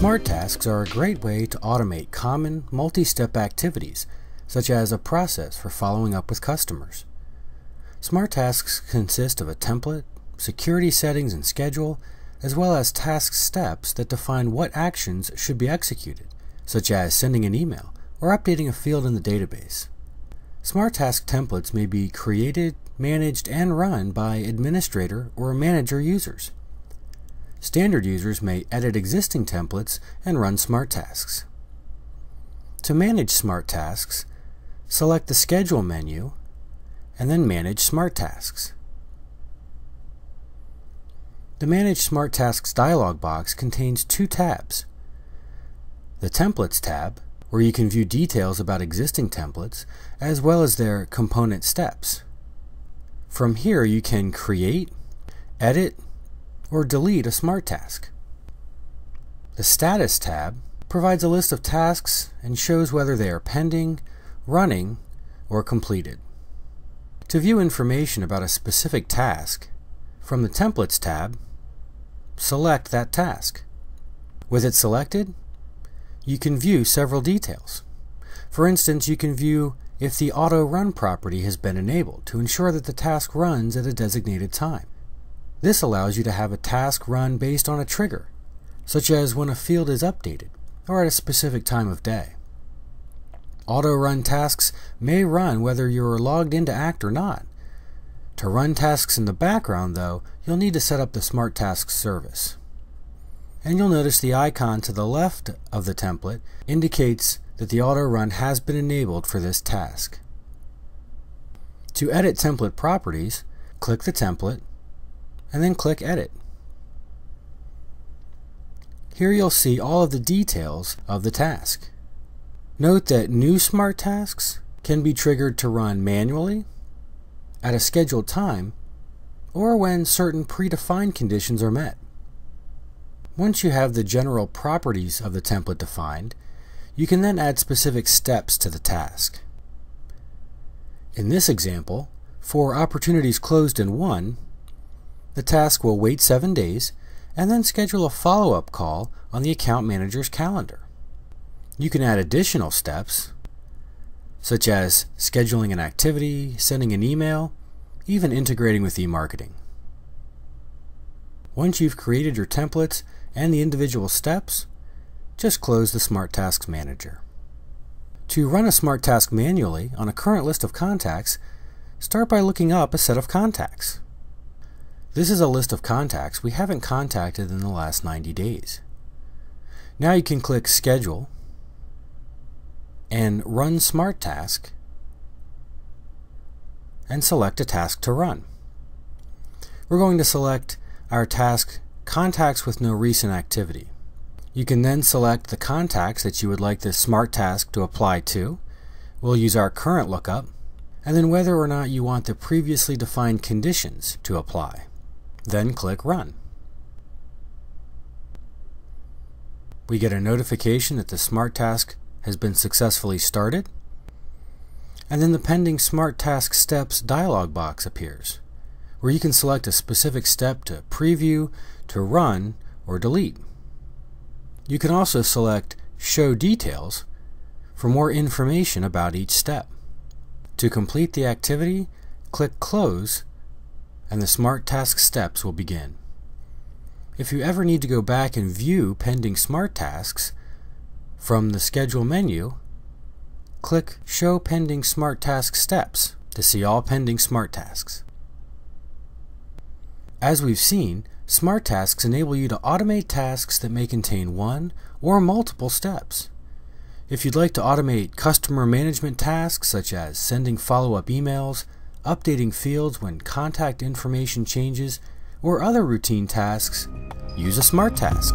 Smart tasks are a great way to automate common multi-step activities, such as a process for following up with customers. Smart tasks consist of a template, security settings and schedule, as well as task steps that define what actions should be executed, such as sending an email or updating a field in the database. Smart task templates may be created, managed, and run by administrator or manager users. Standard users may edit existing templates and run smart tasks. To manage smart tasks, select the Schedule menu and then Manage Smart Tasks. The Manage Smart Tasks dialog box contains two tabs. The Templates tab, where you can view details about existing templates, as well as their component steps. From here you can create, edit, or delete a smart task. The Status tab provides a list of tasks and shows whether they are pending, running, or completed. To view information about a specific task, from the Templates tab, select that task. With it selected, you can view several details. For instance, you can view if the Auto Run property has been enabled to ensure that the task runs at a designated time. This allows you to have a task run based on a trigger, such as when a field is updated or at a specific time of day. Auto run tasks may run whether you are logged into ACT or not. To run tasks in the background, though, you'll need to set up the Smart Tasks service. And you'll notice the icon to the left of the template indicates that the auto run has been enabled for this task. To edit template properties, click the template and then click Edit. Here you'll see all of the details of the task. Note that new smart tasks can be triggered to run manually, at a scheduled time, or when certain predefined conditions are met. Once you have the general properties of the template defined, you can then add specific steps to the task. In this example, for opportunities closed in won, the task will wait seven days and then schedule a follow-up call on the account manager's calendar. You can add additional steps, such as scheduling an activity, sending an email, even integrating with e-marketing. Once you've created your templates and the individual steps, just close the Smart Tasks Manager. To run a Smart Task manually on a current list of contacts, start by looking up a set of contacts. This is a list of contacts we haven't contacted in the last 90 days. Now you can click Schedule and Run Smart Task and select a task to run. We're going to select our task Contacts with no recent activity. You can then select the contacts that you would like this smart task to apply to. We'll use our current lookup, and then whether or not you want the previously defined conditions to apply. Then click Run. We get a notification that the Smart Task has been successfully started, and then the Pending Smart Task Steps dialog box appears, where you can select a specific step to preview, to run, or delete. You can also select Show Details for more information about each step. To complete the activity, click Close and the Smart Task steps will begin. If you ever need to go back and view pending Smart Tasks, from the Schedule menu, click Show Pending Smart Task Steps to see all pending Smart Tasks. As we've seen, Smart Tasks enable you to automate tasks that may contain one or multiple steps. If you'd like to automate customer management tasks such as sending follow-up emails, updating fields when contact information changes, or other routine tasks, use a smart task.